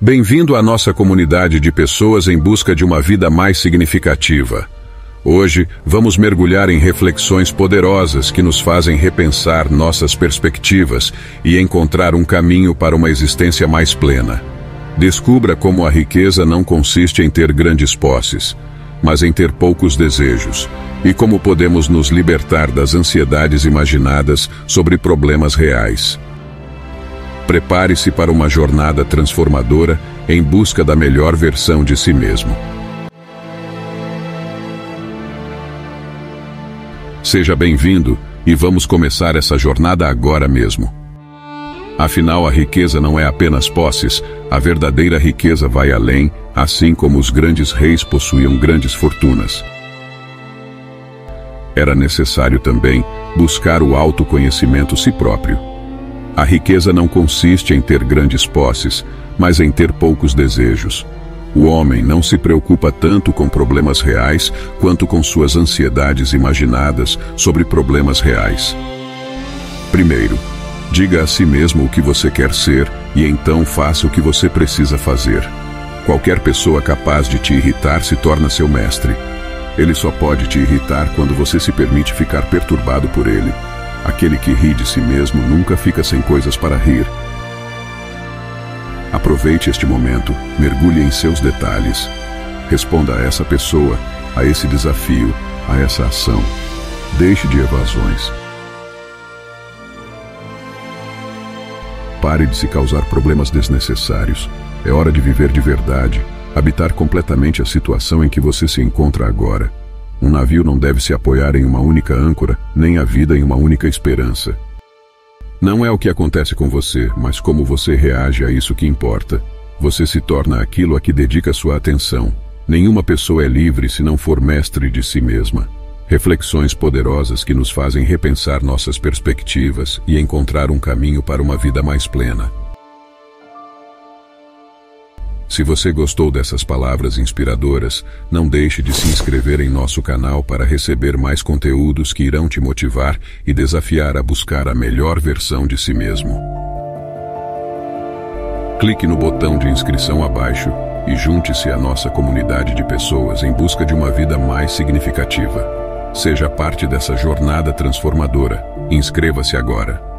Bem-vindo à nossa comunidade de pessoas em busca de uma vida mais significativa. Hoje, vamos mergulhar em reflexões poderosas que nos fazem repensar nossas perspectivas e encontrar um caminho para uma existência mais plena. Descubra como a riqueza não consiste em ter grandes posses, mas em ter poucos desejos, e como podemos nos libertar das ansiedades imaginadas sobre problemas reais. Prepare-se para uma jornada transformadora em busca da melhor versão de si mesmo. Seja bem-vindo e vamos começar essa jornada agora mesmo. Afinal, a riqueza não é apenas posses, a verdadeira riqueza vai além, assim como os grandes reis possuíam grandes fortunas. Era necessário também buscar o autoconhecimento si próprio. A riqueza não consiste em ter grandes posses, mas em ter poucos desejos. O homem não se preocupa tanto com problemas reais quanto com suas ansiedades imaginadas sobre problemas reais. Primeiro, diga a si mesmo o que você quer ser e então faça o que você precisa fazer. Qualquer pessoa capaz de te irritar se torna seu mestre. Ele só pode te irritar quando você se permite ficar perturbado por ele. Aquele que ri de si mesmo nunca fica sem coisas para rir. Aproveite este momento, mergulhe em seus detalhes. Responda a essa pessoa, a esse desafio, a essa ação. Deixe de evasões. Pare de se causar problemas desnecessários. É hora de viver de verdade, habitar completamente a situação em que você se encontra agora. Um navio não deve se apoiar em uma única âncora, nem a vida em uma única esperança. Não é o que acontece com você, mas como você reage a isso que importa. Você se torna aquilo a que dedica sua atenção. Nenhuma pessoa é livre se não for mestre de si mesma. Reflexões poderosas que nos fazem repensar nossas perspectivas e encontrar um caminho para uma vida mais plena. Se você gostou dessas palavras inspiradoras, não deixe de se inscrever em nosso canal para receber mais conteúdos que irão te motivar e desafiar a buscar a melhor versão de si mesmo. Clique no botão de inscrição abaixo e junte-se à nossa comunidade de pessoas em busca de uma vida mais significativa. Seja parte dessa jornada transformadora. Inscreva-se agora.